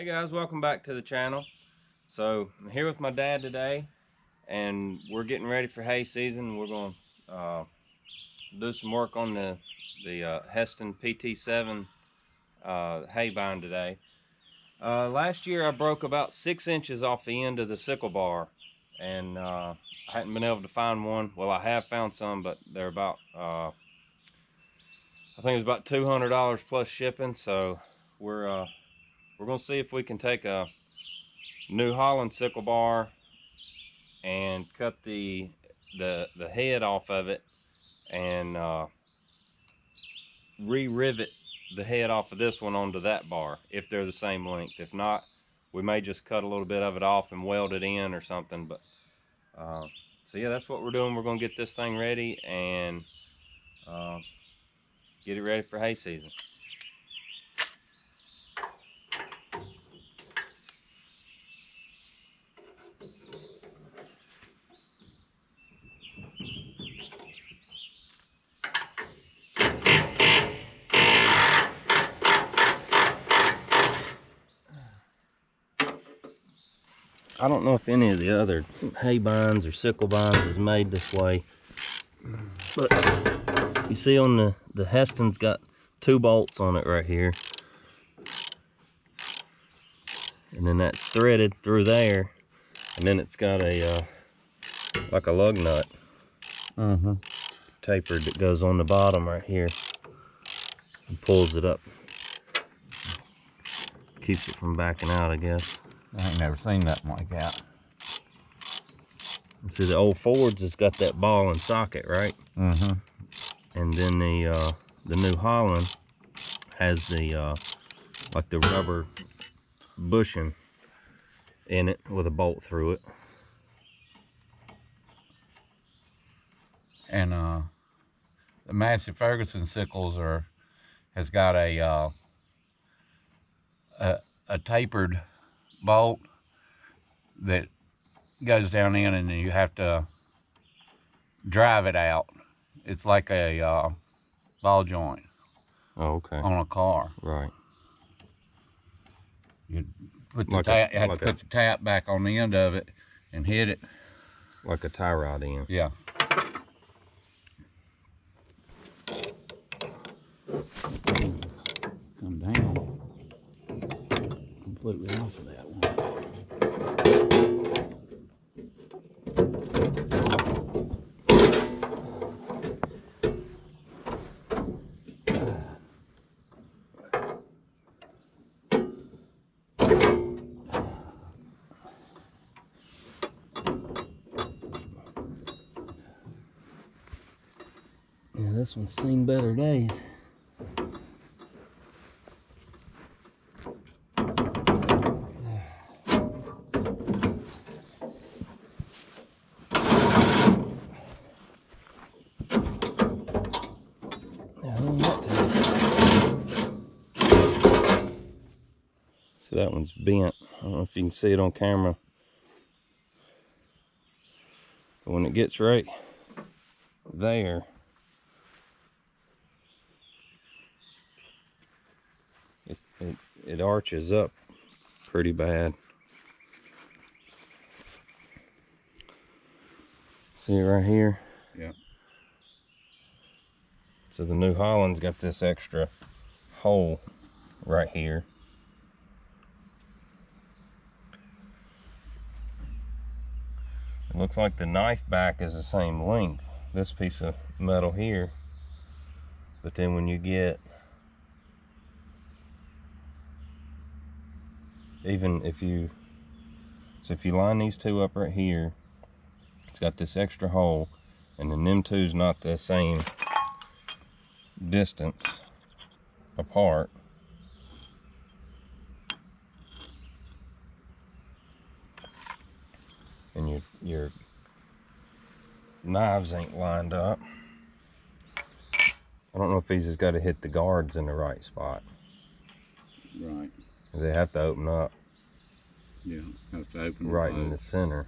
Hey guys, welcome back to the channel. So I'm here with my dad today and we're getting ready for hay season. We're going to uh, do some work on the, the uh, Hesston PT7 uh, haybine today. Uh, last year I broke about six inches off the end of the sickle bar and uh, I hadn't been able to find one. Well, I have found some, but they're about, uh, I think it was about $200 plus shipping. So we're we're going to see if we can take a New Holland sickle bar and cut the the the head off of it and uh, re-rivet the head off of this one onto that bar if they're the same length. If not, we may just cut a little bit of it off and weld it in or something. But uh, so yeah, that's what we're doing. We're gonna get this thing ready and uh, get it ready for hay season. I don't know if any of the other haybines or sickle binds is made this way. But you see on the, the Hesston's got two bolts on it right here. And then that's threaded through there. And then it's got a, uh, like a lug nut. Mm -hmm. Tapered that goes on the bottom right here. And pulls it up. Keeps it from backing out, I guess. I ain't never seen nothing like that. See, the old Fords has got that ball and socket, right? Mm-hmm. And then the uh, the New Holland has the uh, like the rubber bushing in it with a bolt through it. And uh, the Massey Ferguson sickles are has got a uh, a, a tapered bolt that goes down in and you have to drive it out. It's like a uh, ball joint. Oh, okay. On a car. Right. You put the like tap, a, like to put a, the tap back on the end of it and hit it. Like a tie rod end. Yeah. Come down completely off of that. one. this one's seen better days. So that one's bent. I don't know if you can see it on camera. But when it gets right there, it, it arches up pretty bad. See it right here? Yeah. So the New Holland's got this extra hole right here. It looks like the knife back is the same length, this piece of metal here. But then when you get even if you so if you line these two up right here it's got this extra hole and then them two's not the same distance apart and your your knives ain't lined up I don't know if these has got to hit the guards in the right spot right they have to open up. Yeah, have to open right in the center.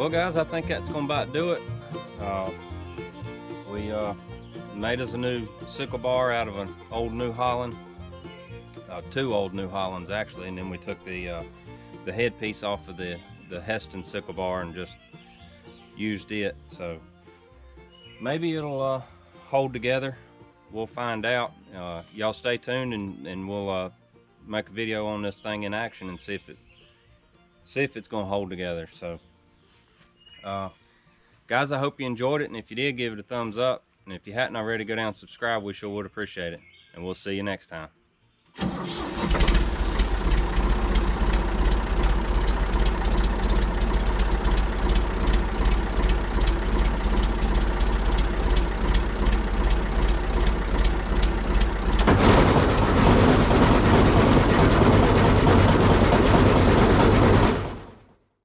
Well, guys, I think that's gonna about do it. Uh, we uh, made us a new sickle bar out of an old New Holland, uh, two old New Hollands actually, and then we took the uh, the headpiece off of the the Hesston sickle bar and just used it. So maybe it'll uh, hold together. We'll find out. Uh, y'all stay tuned, and and we'll make a video on this thing in action and see if it see if it's gonna hold together. So. Uh, guys, I hope you enjoyed it, and if you did, give it a thumbs up. And if you hadn't already, go down and subscribe. We sure would appreciate it. And we'll see you next time.